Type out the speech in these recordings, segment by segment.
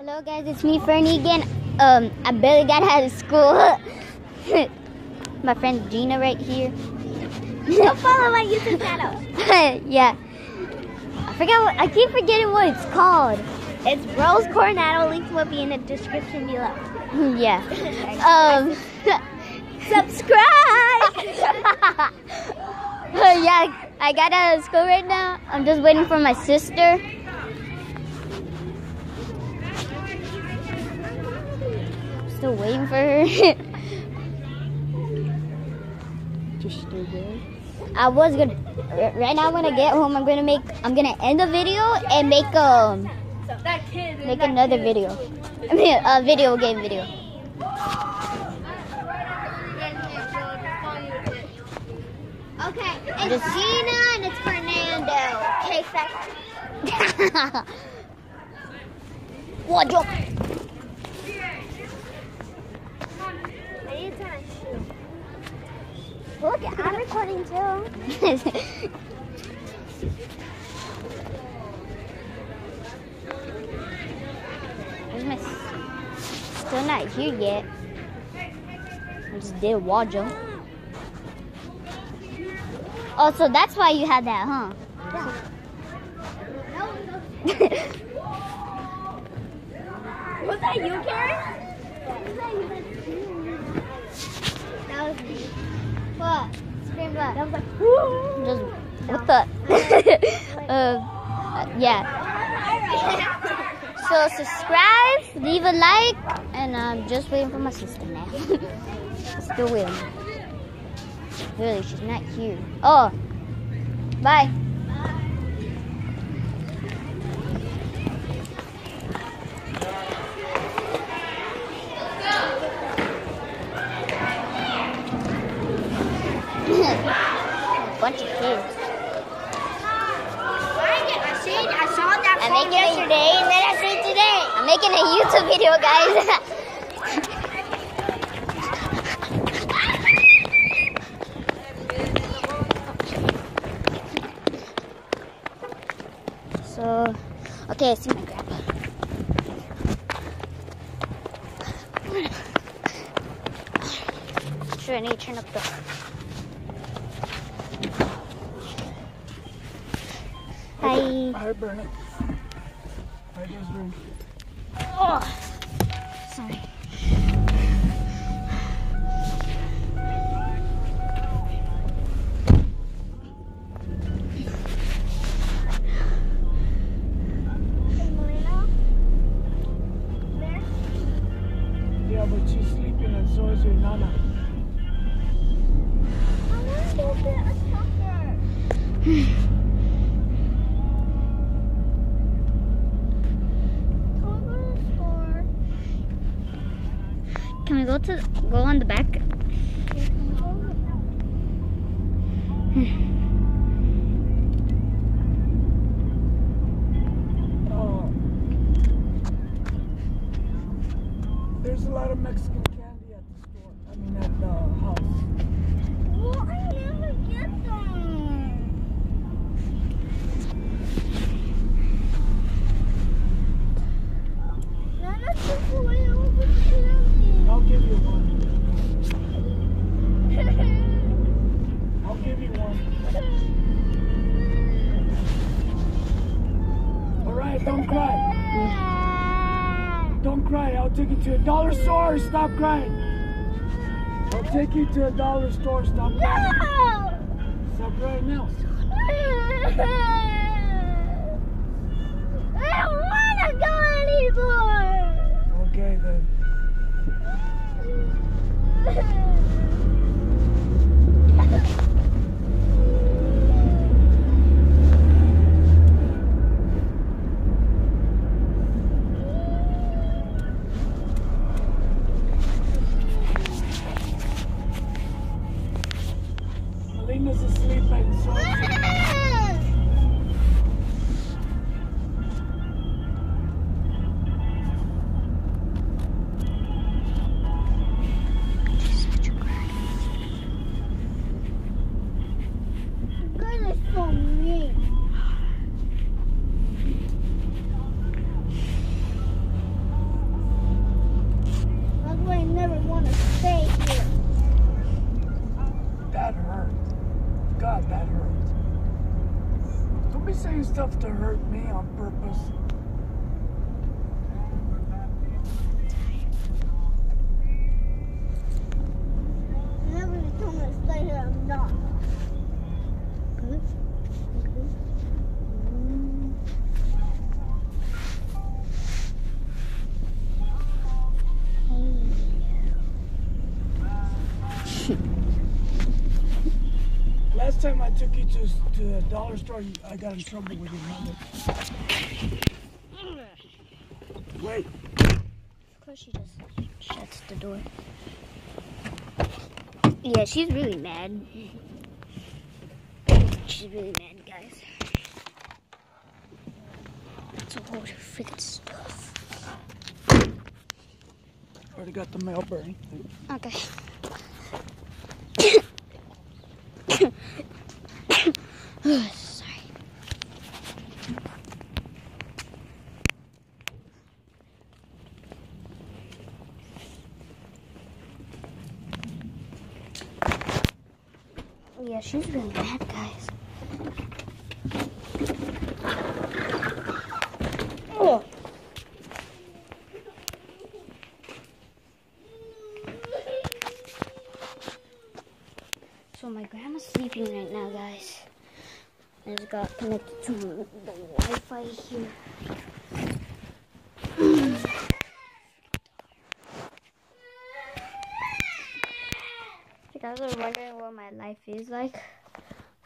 Hello guys, it's me Fernie again. Um, I barely got out of school. my friend Gina right here. Go follow my YouTube channel. yeah. I forgot what I keep forgetting what it's called. It's Rose Coronado. Link will be in the description below. yeah. Um Subscribe! yeah, I got out of school right now. I'm just waiting for my sister. Still waiting for her. just stay there. I was gonna right now when I get home I'm gonna make I'm gonna end the video and make um make another video. I mean a video game video. Okay, it's Gina and it's Fernando. Okay, second. What joke? Look, I'm recording too. My Still not here yet. I just did wall jump. Oh, so that's why you had that, huh? Was that you, Karen? That was me. What? Scream what? That was like, woo! Just what the? uh, yeah. So subscribe, leave a like, and I'm just waiting for my sister now. Still waiting. Really, she's not here. Oh, bye. Bunch of kids. I seen, I saw that I'm phone making yesterday, and then I it today. I'm making a YouTube video, guys. so, okay, I see my grandpa. Sure, I need to turn up the. Hi. Hi, Bernard. Oh, sorry. Yeah, but she's sleeping and so is nana. To go on the back? Oh. There's a lot of Mexican Cry. I'll take you to a dollar store. Stop crying. I'll take you to a dollar store. Stop crying. No. Stop crying now. I don't want to go anymore. Okay then. Stuff to hurt me on purpose. Never told me to stay here. I'm not. Good. Good. Last time I took you to to the dollar store, you- I got in trouble with your mother. Wait, Of course she just shuts the door. Yeah, she's really mad. She's really mad, guys. That's a whole freaking stuff. already got the mail, Bernie. Okay. She's really mad, guys. So my grandma's sleeping right now, guys. I just got connected to the Wi-Fi here. if you guys are wondering what my life is like,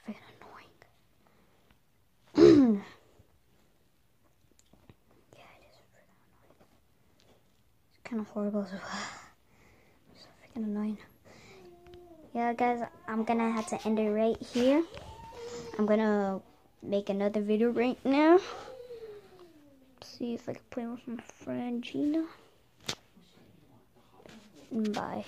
annoying. yeah, it is annoying. It's kind of horrible as well. So freaking annoying yeah guys i'm gonna have to end it right here i'm gonna make another video right now see if i can play with my friend gina bye